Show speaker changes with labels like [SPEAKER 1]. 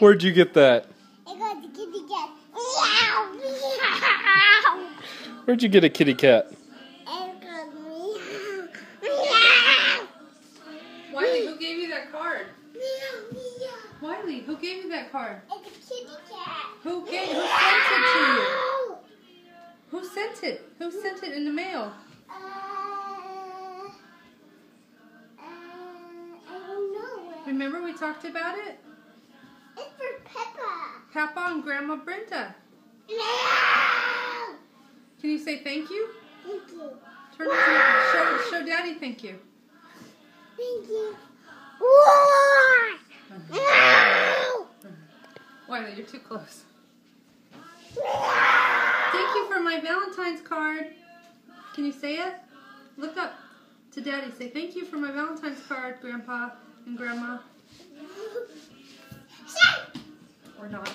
[SPEAKER 1] Where'd you get that?
[SPEAKER 2] I got the kitty cat. Meow, meow.
[SPEAKER 1] Where'd you get a kitty cat?
[SPEAKER 2] I got meow, meow,
[SPEAKER 3] Wylie, who gave you that card?
[SPEAKER 2] meow, meow.
[SPEAKER 3] Wylie, who gave you that card?
[SPEAKER 2] It's a kitty cat.
[SPEAKER 3] Who gave? Who sent it to you? Who sent it? Who sent it in the mail?
[SPEAKER 2] Uh, uh, I don't know.
[SPEAKER 3] Remember we talked about it?
[SPEAKER 2] It's for Peppa.
[SPEAKER 3] Papa and Grandma Brenda. Can you say thank you?
[SPEAKER 2] Thank you.
[SPEAKER 3] Turn to show show Daddy thank you.
[SPEAKER 2] Thank you. Roar. Meow.
[SPEAKER 3] You're too close. Thank you for my Valentine's card. Can you say it? Look up to Daddy. Say thank you for my Valentine's card, Grandpa and Grandma. Or not.